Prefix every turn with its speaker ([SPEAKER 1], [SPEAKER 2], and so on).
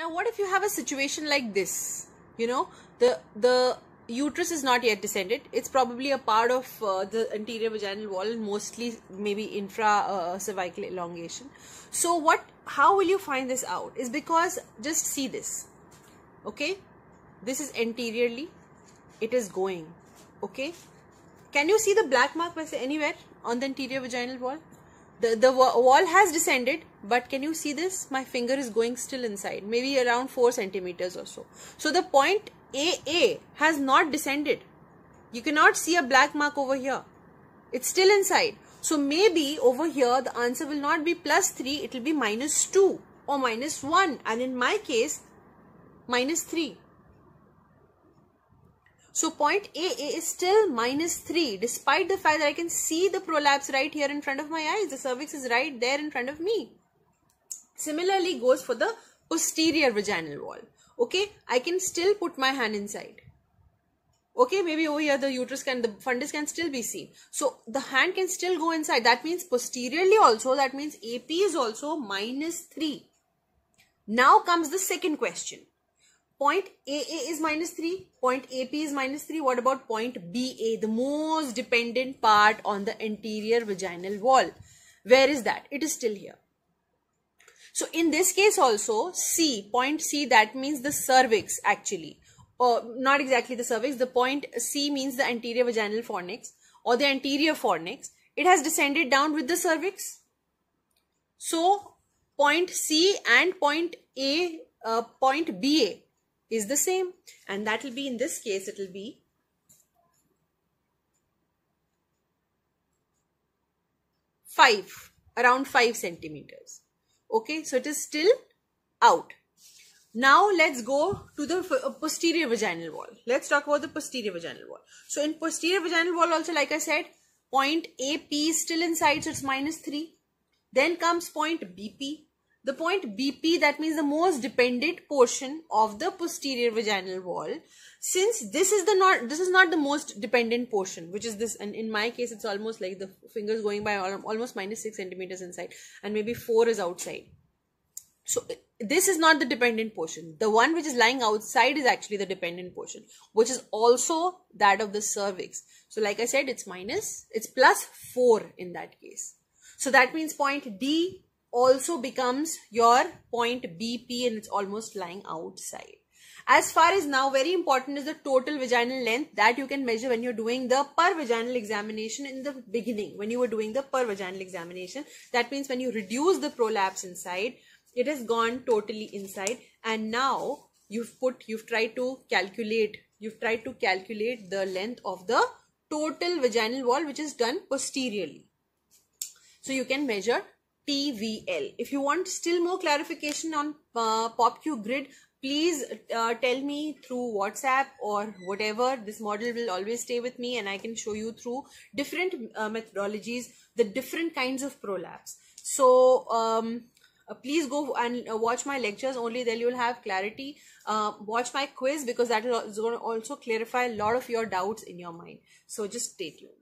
[SPEAKER 1] Now, what if you have a situation like this? You know, the the uterus is not yet descended. It's probably a part of uh, the anterior vaginal wall, mostly maybe infra uh, cervical elongation. So, what? How will you find this out? Is because just see this. Okay, this is anteriorly. It is going. Okay, can you see the black mark anywhere on the anterior vaginal wall? The, the wall has descended but can you see this? My finger is going still inside maybe around 4 centimeters or so. So the point AA has not descended. You cannot see a black mark over here. It's still inside. So maybe over here the answer will not be plus 3 it will be minus 2 or minus 1 and in my case minus 3 so point AA is still minus 3 despite the fact that I can see the prolapse right here in front of my eyes. The cervix is right there in front of me. Similarly goes for the posterior vaginal wall. Okay, I can still put my hand inside. Okay, maybe over here the uterus can, the fundus can still be seen. So the hand can still go inside. That means posteriorly also, that means AP is also minus 3. Now comes the second question point AA is minus 3, point AP is minus 3. What about point BA, the most dependent part on the anterior vaginal wall? Where is that? It is still here. So in this case also, C, point C, that means the cervix actually. Or not exactly the cervix, the point C means the anterior vaginal fornix or the anterior fornix. It has descended down with the cervix. So point C and point A, uh, point BA is the same. And that will be in this case it will be five around five centimeters. Okay so it is still out. Now let's go to the uh, posterior vaginal wall. Let's talk about the posterior vaginal wall. So in posterior vaginal wall also like i said point ap is still inside so it's minus 3 then comes point bp the point BP, that means the most dependent portion of the posterior vaginal wall. Since this is the not, this is not the most dependent portion, which is this, and in my case, it's almost like the fingers going by almost minus 6 centimeters inside, and maybe 4 is outside. So this is not the dependent portion. The one which is lying outside is actually the dependent portion, which is also that of the cervix. So like I said, it's minus, it's plus 4 in that case. So that means point D also becomes your point BP and it's almost lying outside. As far as now, very important is the total vaginal length that you can measure when you're doing the per vaginal examination in the beginning. When you were doing the per vaginal examination, that means when you reduce the prolapse inside, it has gone totally inside and now you've put, you've tried to calculate, you've tried to calculate the length of the total vaginal wall which is done posteriorly. So you can measure TVL. If you want still more clarification on uh, PopQ grid, please uh, tell me through WhatsApp or whatever. This model will always stay with me and I can show you through different uh, methodologies, the different kinds of prolapse. So, um, uh, please go and uh, watch my lectures only then you will have clarity uh, watch my quiz because that to also clarify a lot of your doubts in your mind so just stay tuned